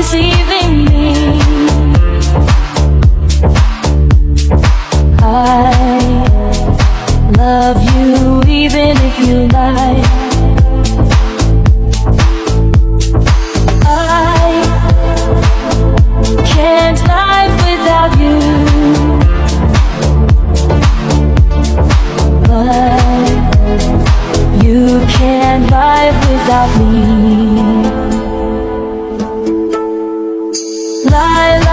deceiving me. I love you even if you lie. I can't live without you. But you can't live without me. lie, lie.